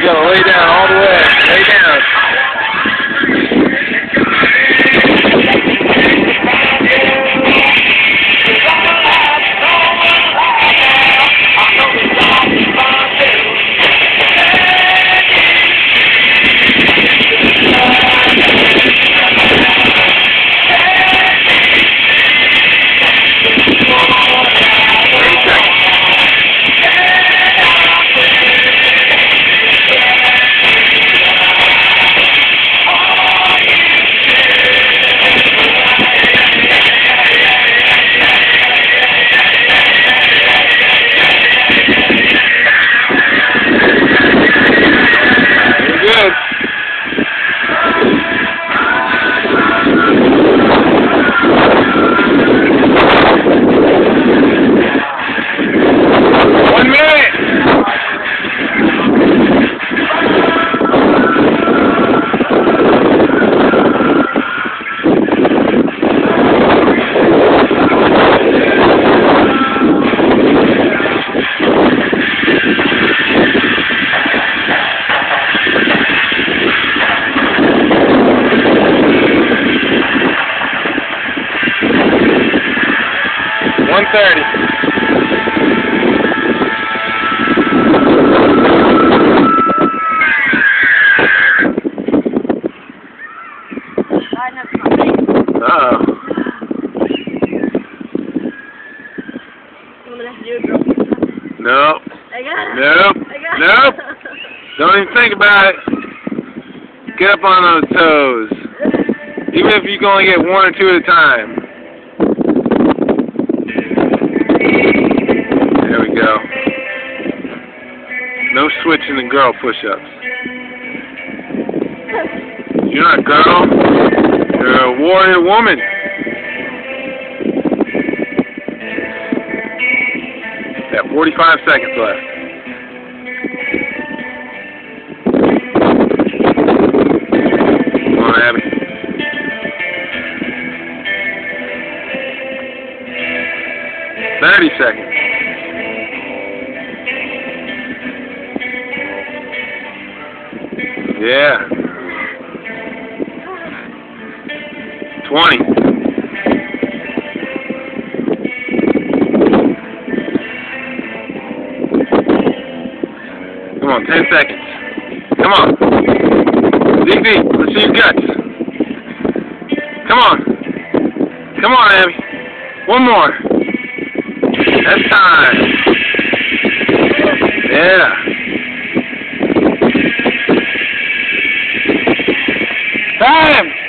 You gotta lay down all the way. Lay down. 130. Uh oh. Nope. I got it. Nope. I got nope. Don't even think about it. Get up on those toes. Even if you can only get one or two at a time. Go. Uh, no switching the girl push-ups. You're not a girl. You're a warrior woman. Got 45 seconds left. Come on, Abby. Thirty seconds. Yeah. Twenty. Come on, ten seconds. Come on. Deep. Let's see your guts. Come on. Come on, Abby. One more. That's time. Yeah. Time!